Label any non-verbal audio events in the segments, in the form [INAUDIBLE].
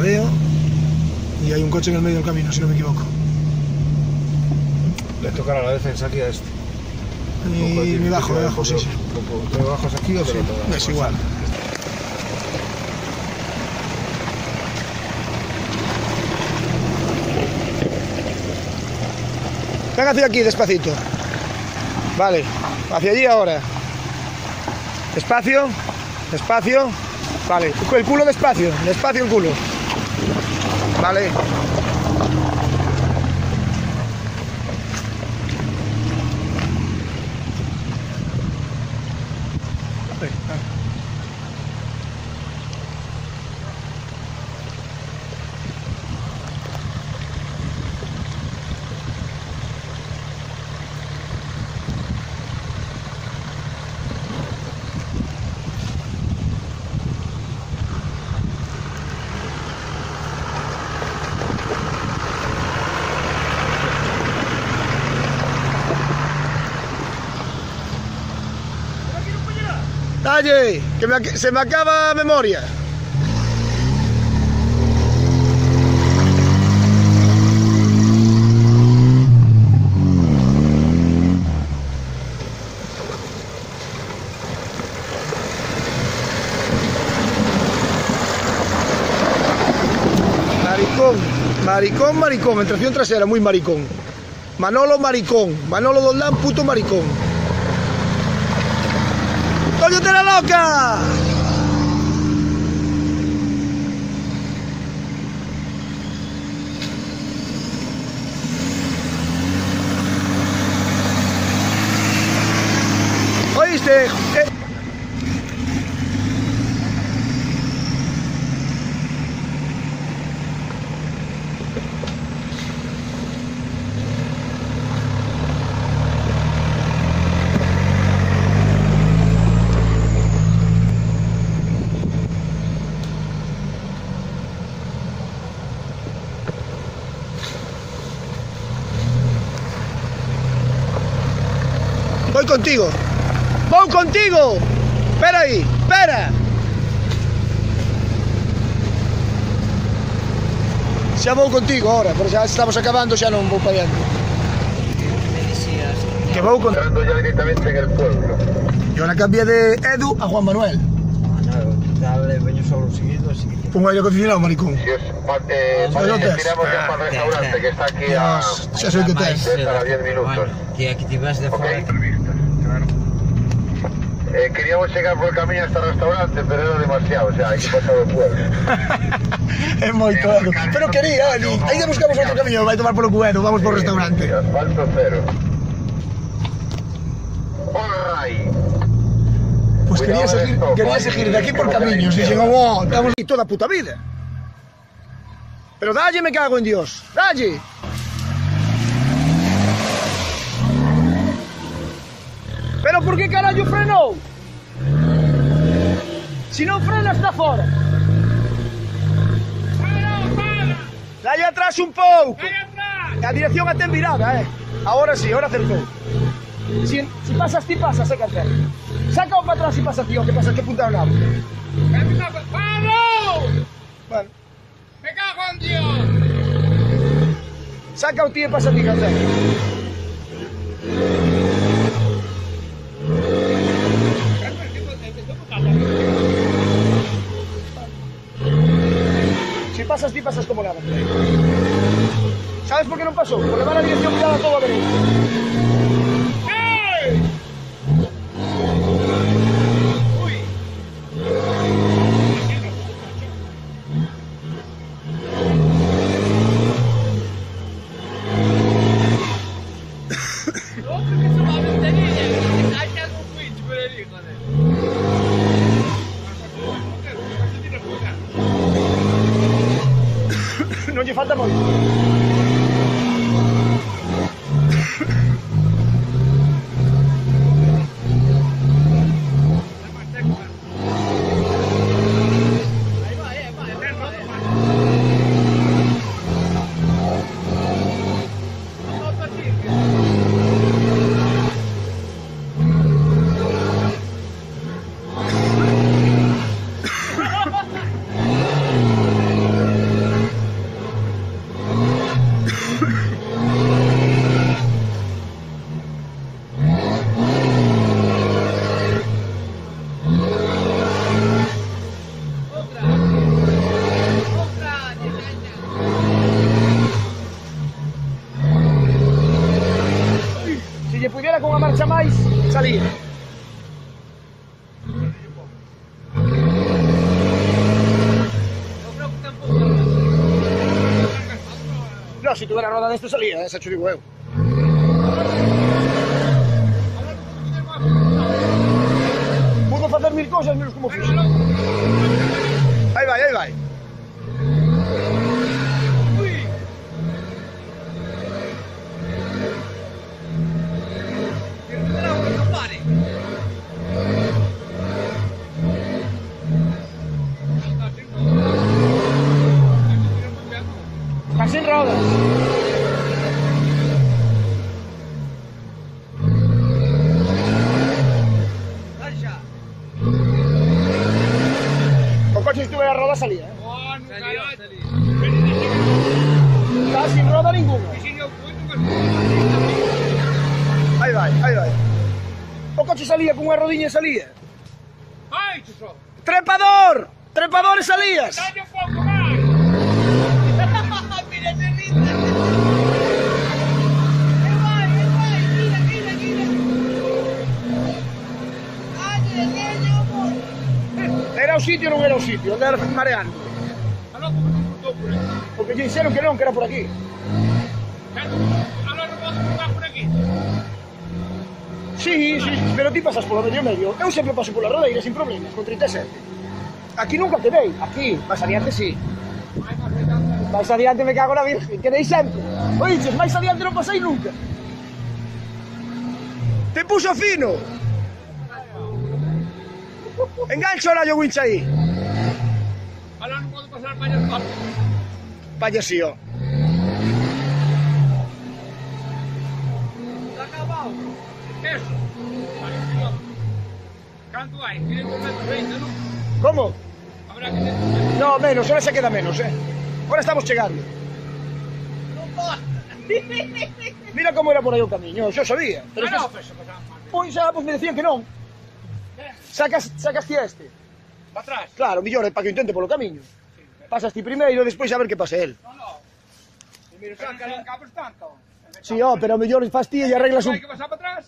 y hay un coche en el medio del camino, si no me equivoco. Le tocará la defensa aquí a este. Y me bajo, me bajo, sí, sí. ¿Te bajas aquí o te lo tomas? Es igual. Ven hacia aquí, despacito. Vale, hacia allí ahora. Despacio, despacio. Vale, el culo despacio, despacio el culo. Vale. Dalle, que se me acaba memoria. Maricón, maricón, maricón, en trasera, muy maricón. Manolo maricón, Manolo Doldán, puto maricón. ¡Coño, te la loca! ¿Oíste? contigo. Vou contigo. Espera aí, espera. Xa vou contigo ahora, pero xa estamos acabando, xa non vou para diante. Que vou con... Entrando ya directamente en el pueblo. Yo la cambié de Edu a Juan Manuel. Ah, dale, veño solo seguido, así que... Pongo aire acondicionado, maricón. Si es parte... Eh, ah, vale, tiramos ah, para el ah, restaurante, que está aquí a... Dios, ya que te es. 10 minutos. Bueno, que aquí te vas de okay. fuera eh, queríamos chegar por camiño hasta o restaurante, pero era demasiado, o sea, hai que pasar o pueblo. [LAUGHS] é moi claro. Pero quería, ali, Aí buscamos outro camiño, vai tomar polo cuero, vamos sí, por restaurante. Sí, asfalto cero. Orrai. Pois pues quería seguir, esto, quería seguir de aquí por camiños, dixen, oh, estamos aquí toda a puta vida. Pero dalle me cago en Dios, Dalle. Por que carallo frenou? Si non frena está fora. Dalle atrás un pouco. A dirección a ten virada, eh. Ahora sí, ahora acertou. Si, si pasas ti, pasas, eh, Canter. Saca o para atrás si pasa tío, que pasa, que punta nabo. ¡Vamos! Bueno, ¡Me cago en Dios! saca o tío e pasa ti, Canter. Si pasas ti, pasas como nada. ¿Sabes por qué non pasou? Porque va la dirección virada todo a derecha. Si tuviera roda desto salía, esa digo eu. Pudo facer mil cosas menos como fixo. Aí vai, aí vai. Juan, Está sin roda ninguna. Aí vai, aí vai. O coche salía con unha rodiña e salía. Ai, Trepador! Trepador e salías! Dalle foco Era o sitio ou non era o sitio? Andar mareando. Aló, como se cortou por aquí. Porque lle dixeron que non, que era por aquí. Rebote que va por aquí. Sí, sí, pero ti pasas polo medio medio. Eu sempre paso pola rodeira sin problemas, con 37. Aquí nunca quedei, aquí, máis adiante sí. Máis adiante me cago na virgen, quedei sempre. Oiches, máis adiante non pasei nunca. Te puso fino. Engancho ahora yo Winch aí. Alá non pode pasar para Pallas Parque. Pallesío. Está acabado. Eso. Canto hai? 520, non? Como? Habrá que... No, menos, ahora se queda menos, eh. Ahora estamos chegando. Non basta. Mira como era por aí o camiño, yo sabía. Pero ah, no, estás... Pois xa, pois me decían que non sacas, sacas ti este. Para atrás? Claro, millor, eh, para que o intente polo camiño. Sí, pero... Pasas ti primeiro e despois a ver que pase el. No, no. Primeiro saca, non cabres tanto. Si, sí, oh, pero mellor fas ti e arreglas un... Hai que pasar para atrás?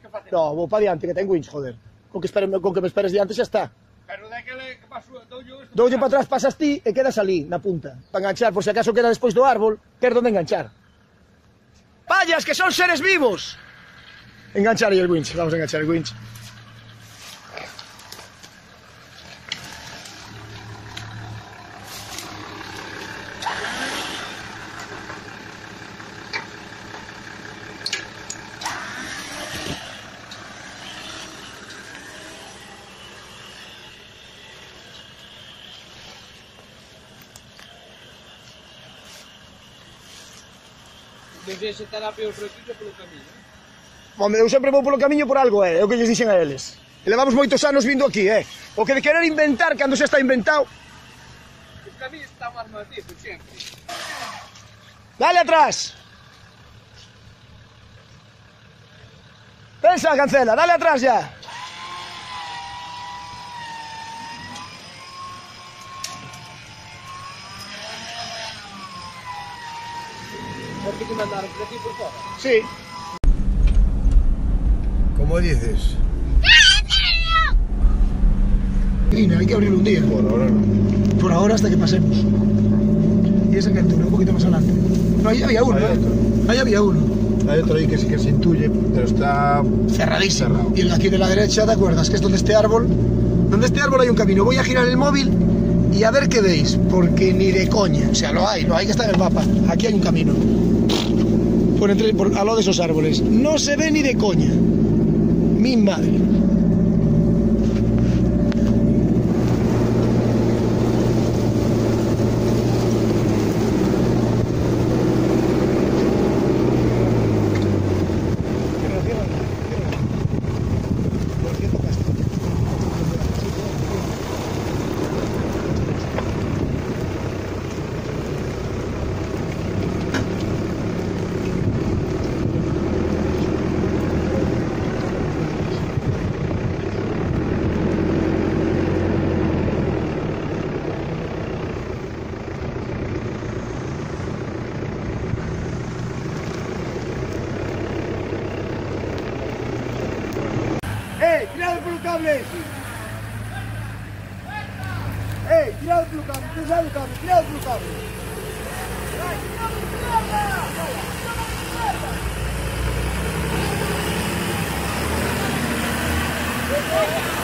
Que facer? No, vou para diante, que ten winch, joder. Con que, espere, con que me esperes diante xa está. Pero de que le que paso, doulle... Doulle para atrás, pasas ti e quedas ali, na punta. Para enganchar, por se si acaso queda despois do árbol, ter donde enganchar. Payas, que son seres vivos! Enganchar aí el winch, vamos a enganchar el winch. Vivexe terapia reculla polo camiño. Home, eu sempre vou polo camiño por algo, é, eh, é o que lles dixen a eles. E levamos moitos anos vindo aquí, eh. O que de querer inventar cando xa está inventado. O camiño está máis matido, sempre. Dale atrás. Pensa, cancela, dale atrás ya. Porque que mandaron por aquí por. Sí. ¿Cómo dices? Hay que abrirlo un día. Por ahora no. Por ahora hasta que pasemos. Y esa cantura, un poquito más adelante. No, ahí había uno, ¿eh? Ahí había uno. Hay otro ahí que sí que se intuye, pero está Cerradísimo. Cerrado. Y el de aquí de la derecha, ¿te acuerdas? Que es donde este árbol. Donde este árbol hay un camino. Voy a girar el móvil y a ver qué veis. Porque ni de coña. O sea, lo hay, lo hay que está en el mapa. Aquí hay un camino. Por entre, por, al lado de esos árboles. No se ve ni de coña. Mi madre. cabo, Ei, tira outro cabo, tira outro cabo, tira outro cabo! Vai, tira outro! Thank you.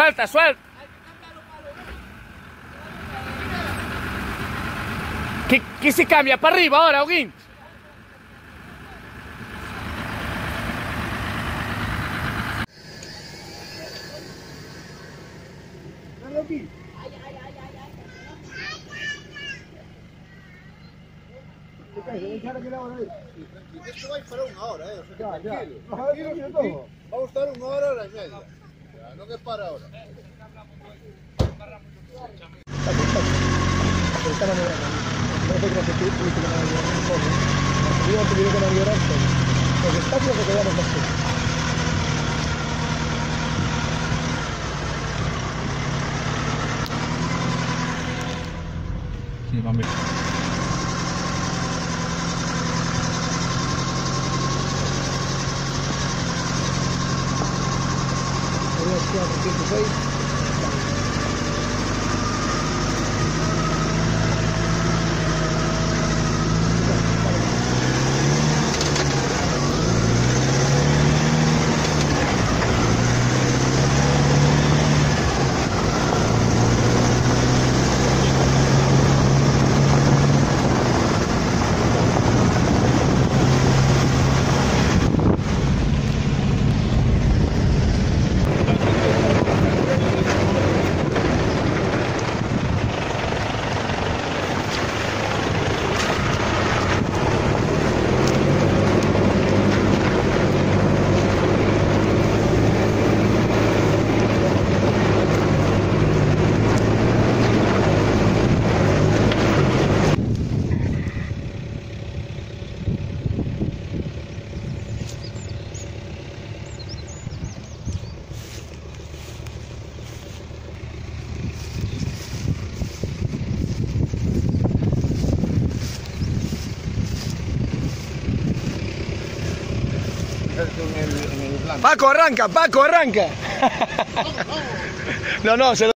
Suelta, suelta. ¿Qué, qué se cambia? ¿Para arriba ahora, Oguín? Esto vai para unha hora, eh? O sea, que tranquilo. Vamos a estar unha hora, hora e media. O sea, non é para ahora. Estaba no please. Paco, arranca, Paco, arranca. [LAUGHS] No, no, se lo...